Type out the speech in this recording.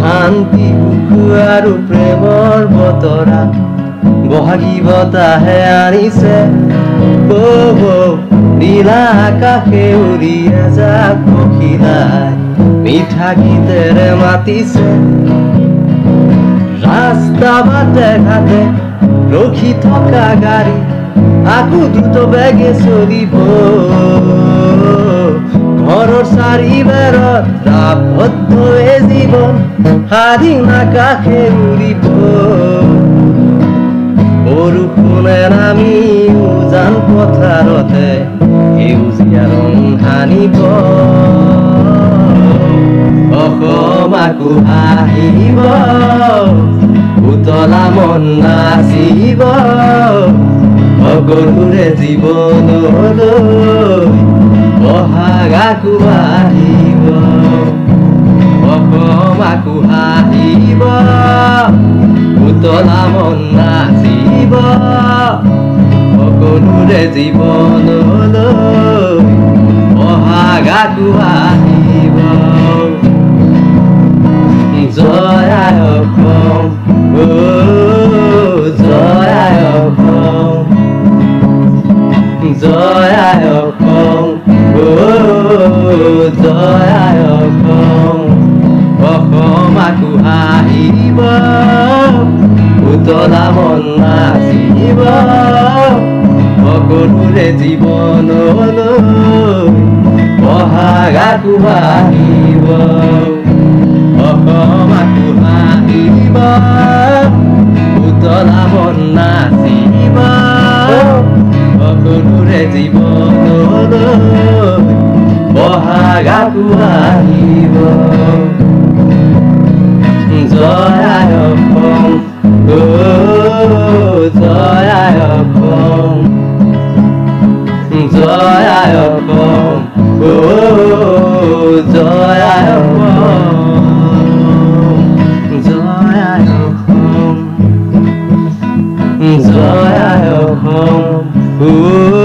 শান্তি, সুখ আৰু প্ৰেমৰ বতৰা। বহাগী বতাহে আনিছে। বব নীলা আকাশে উৰিয়ে যাক পখিলাই মিঠা গীতেৰে মাতিছে। ৰাস্তা বাটে ঘাটে ৰখি থকা গাড়ী। আকৌ দ্ৰুত বেগে চলিব ঘৰৰ চাৰিবেৰত আবদ্ধ এ জীৱন স্বাধীন আকাশে উৰিব বৰষুণে নামি উজান পথাৰতে সেউজীয়া ৰং সানিব অসম আকৌ হাঁহিব উতলা মন নাচিব। সকলোৰে জীৱন অহাগাকো আহিব অসমাকো আহিব পুতলা মন নাচিব। সকলোৰে জীৱন অহাগাকো আহিব জয় জয় I Assam O Joy I অসম আকৌ হাঁহিব উতলা মন নাচিব সকলোৰে জীৱনলৈ বহাগ আকৌ আহিব অসম আকৌ হাঁহিব উতলা মন নাচিব সকলোৰে জীৱনলৈ বহাগ আকৌ আহিব জয় I Assam O Joy I Assam Joy I Assam O Joy I Assam Joy I Assam Joy I Assam Ooh.